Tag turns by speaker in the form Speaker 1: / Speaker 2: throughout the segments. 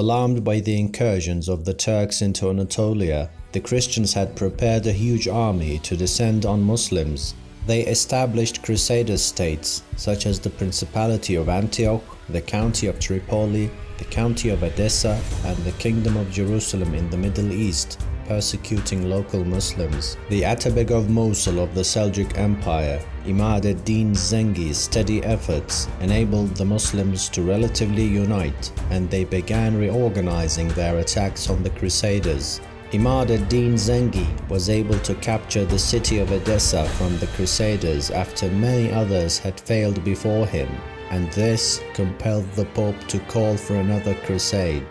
Speaker 1: Alarmed by the incursions of the Turks into Anatolia, the Christians had prepared a huge army to descend on Muslims. They established crusader states such as the Principality of Antioch, the County of Tripoli, the County of Edessa, and the Kingdom of Jerusalem in the Middle East, persecuting local Muslims. The Atabeg of Mosul of the Seljuk Empire, Imad ad-Din Zengi's steady efforts enabled the Muslims to relatively unite and they began reorganizing their attacks on the Crusaders. Imad ad-Din Zengi was able to capture the city of Edessa from the Crusaders after many others had failed before him, and this compelled the Pope to call for another crusade.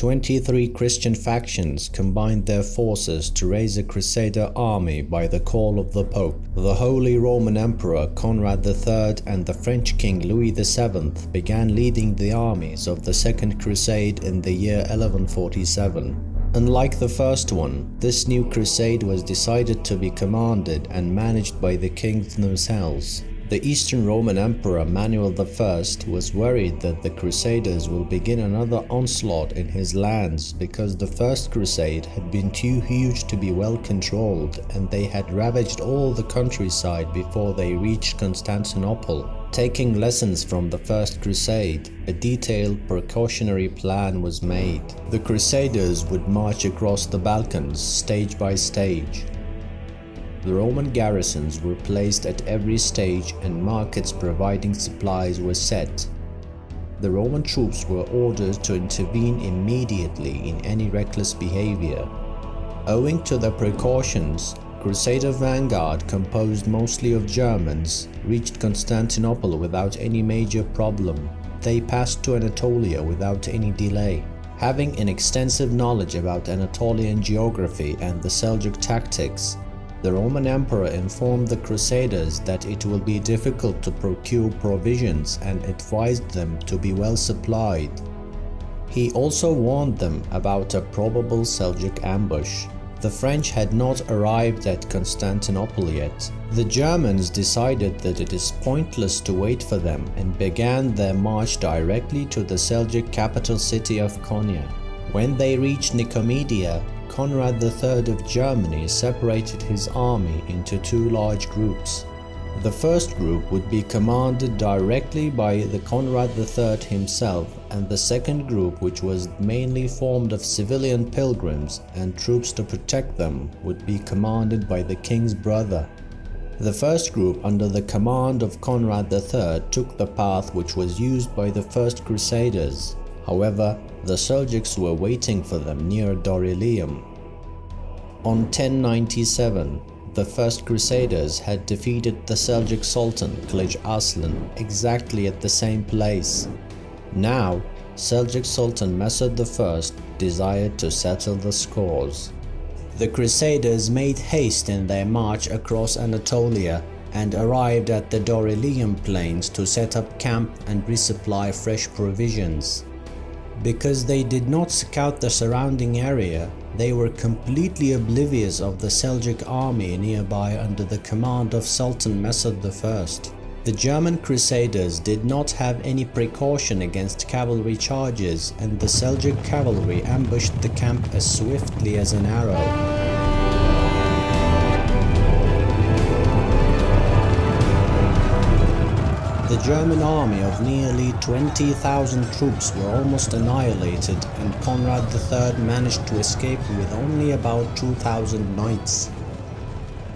Speaker 1: 23 Christian factions combined their forces to raise a crusader army by the call of the Pope. The Holy Roman Emperor Conrad III and the French King Louis VII began leading the armies of the Second Crusade in the year 1147. Unlike the first one, this new crusade was decided to be commanded and managed by the kings themselves. The Eastern Roman Emperor Manuel I was worried that the Crusaders will begin another onslaught in his lands because the First Crusade had been too huge to be well controlled and they had ravaged all the countryside before they reached Constantinople. Taking lessons from the First Crusade, a detailed precautionary plan was made. The Crusaders would march across the Balkans stage by stage, the Roman garrisons were placed at every stage and markets providing supplies were set. The Roman troops were ordered to intervene immediately in any reckless behavior. Owing to the precautions, Crusader vanguard composed mostly of Germans reached Constantinople without any major problem. They passed to Anatolia without any delay. Having an extensive knowledge about Anatolian geography and the Seljuk tactics, the Roman Emperor informed the Crusaders that it will be difficult to procure provisions and advised them to be well supplied. He also warned them about a probable Seljuk ambush. The French had not arrived at Constantinople yet. The Germans decided that it is pointless to wait for them and began their march directly to the Seljuk capital city of Konya. When they reached Nicomedia, Conrad III of Germany separated his army into two large groups. The first group would be commanded directly by the Conrad III himself and the second group which was mainly formed of civilian pilgrims and troops to protect them would be commanded by the king's brother. The first group under the command of Conrad III took the path which was used by the first crusaders. However, the Seljuks were waiting for them near Dorylaeum. On 1097, the first Crusaders had defeated the Seljuk Sultan Kilij Arslan exactly at the same place. Now, Seljuk Sultan Masud I desired to settle the scores. The Crusaders made haste in their march across Anatolia and arrived at the Dorylaeum plains to set up camp and resupply fresh provisions. Because they did not scout the surrounding area, they were completely oblivious of the Seljuk army nearby under the command of Sultan Masud I. The German crusaders did not have any precaution against cavalry charges and the Seljuk cavalry ambushed the camp as swiftly as an arrow. The German army of nearly 20,000 troops were almost annihilated and Conrad III managed to escape with only about 2,000 knights.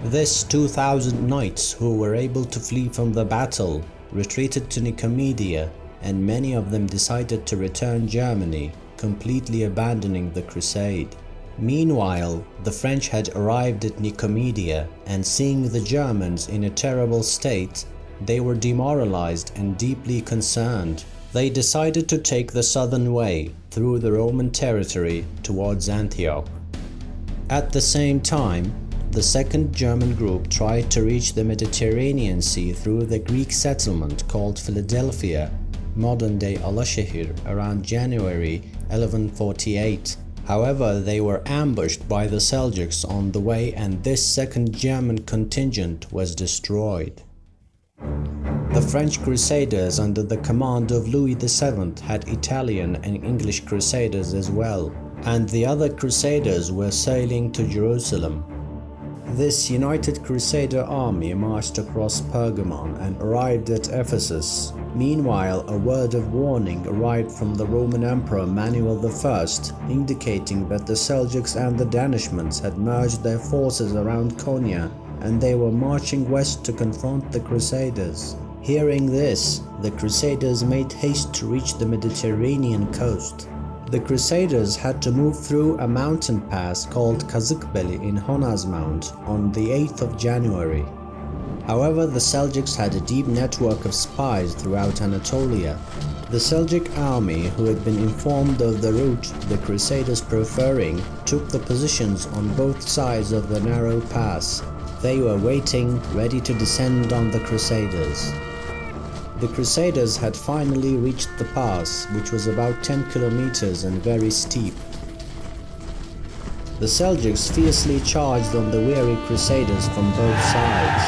Speaker 1: This 2,000 knights who were able to flee from the battle retreated to Nicomedia and many of them decided to return Germany, completely abandoning the crusade. Meanwhile, the French had arrived at Nicomedia and seeing the Germans in a terrible state, they were demoralized and deeply concerned. They decided to take the southern way through the Roman territory towards Antioch. At the same time, the second German group tried to reach the Mediterranean Sea through the Greek settlement called Philadelphia, modern-day Alaşehir, around January 1148. However, they were ambushed by the Seljuks on the way and this second German contingent was destroyed. The French Crusaders under the command of Louis VII had Italian and English Crusaders as well, and the other Crusaders were sailing to Jerusalem. This united Crusader army marched across Pergamon and arrived at Ephesus. Meanwhile, a word of warning arrived from the Roman Emperor Manuel I, indicating that the Seljuks and the Danishmends had merged their forces around Konya and they were marching west to confront the Crusaders. Hearing this, the Crusaders made haste to reach the Mediterranean coast. The Crusaders had to move through a mountain pass called Kazıkbeli in Honaz Mount on the 8th of January. However, the Seljuks had a deep network of spies throughout Anatolia. The Seljuk army, who had been informed of the route the Crusaders preferring, took the positions on both sides of the narrow pass. They were waiting, ready to descend on the Crusaders. The Crusaders had finally reached the pass, which was about 10 kilometers and very steep. The Seljuks fiercely charged on the weary Crusaders from both sides.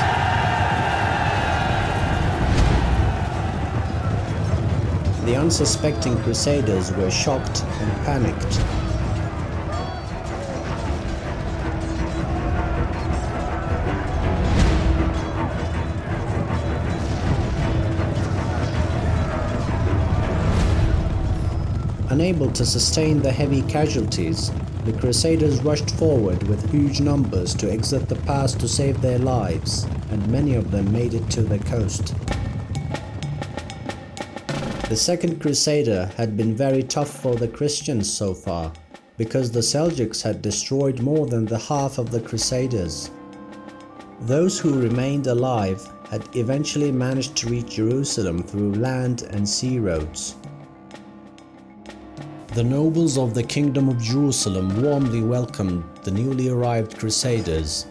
Speaker 1: The unsuspecting Crusaders were shocked and panicked Unable to sustain the heavy casualties, the Crusaders rushed forward with huge numbers to exit the pass to save their lives, and many of them made it to the coast. The Second Crusader had been very tough for the Christians so far, because the Seljuks had destroyed more than the half of the Crusaders. Those who remained alive had eventually managed to reach Jerusalem through land and sea roads. The nobles of the Kingdom of Jerusalem warmly welcomed the newly arrived Crusaders.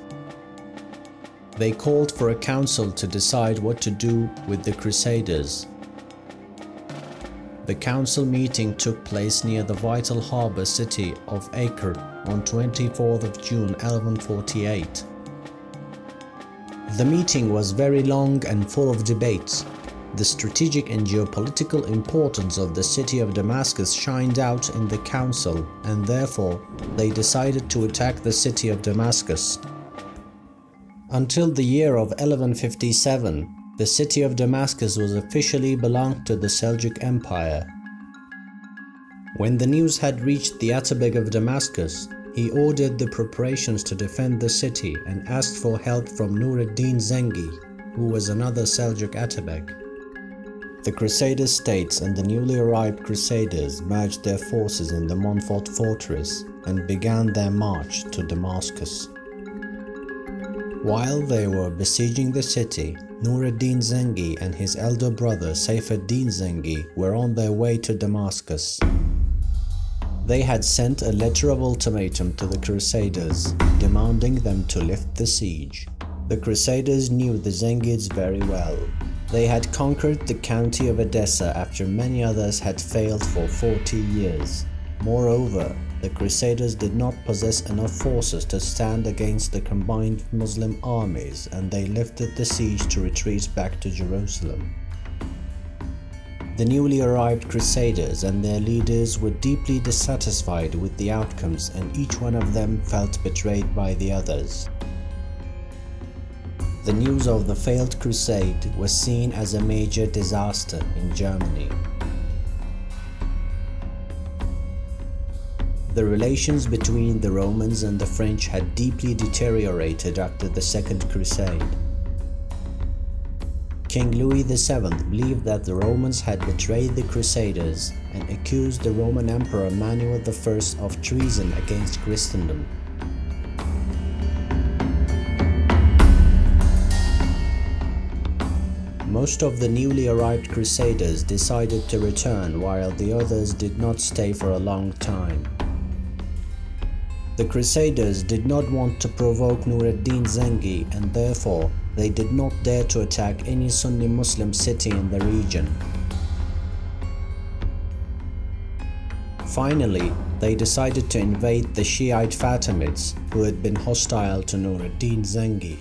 Speaker 1: They called for a council to decide what to do with the Crusaders. The council meeting took place near the vital harbour city of Acre on 24th of June 1148. The meeting was very long and full of debates, the strategic and geopolitical importance of the city of Damascus shined out in the council and therefore they decided to attack the city of Damascus. Until the year of 1157, the city of Damascus was officially belonged to the Seljuk Empire. When the news had reached the Atabeg of Damascus, he ordered the preparations to defend the city and asked for help from Nur ad-Din Zengi, who was another Seljuk Atabeg. The Crusader states and the newly arrived Crusaders merged their forces in the Montfort fortress and began their march to Damascus. While they were besieging the city, Nur ad-Din Zengi and his elder brother Saif ad-Din Zengi were on their way to Damascus. They had sent a letter of ultimatum to the Crusaders, demanding them to lift the siege. The Crusaders knew the Zengids very well they had conquered the county of Edessa after many others had failed for 40 years. Moreover, the Crusaders did not possess enough forces to stand against the combined Muslim armies and they lifted the siege to retreat back to Jerusalem. The newly arrived Crusaders and their leaders were deeply dissatisfied with the outcomes and each one of them felt betrayed by the others. The news of the failed crusade was seen as a major disaster in Germany. The relations between the Romans and the French had deeply deteriorated after the Second Crusade. King Louis VII believed that the Romans had betrayed the Crusaders and accused the Roman Emperor Manuel I of treason against Christendom. Most of the newly arrived Crusaders decided to return while the others did not stay for a long time. The Crusaders did not want to provoke Nur ad-Din Zengi and therefore they did not dare to attack any Sunni Muslim city in the region. Finally, they decided to invade the Shiite Fatimids who had been hostile to Nur-ad-Din Zengi.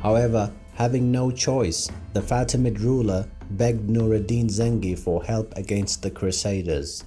Speaker 1: However, having no choice, the Fatimid ruler begged Nur ad-Din Zengi for help against the Crusaders.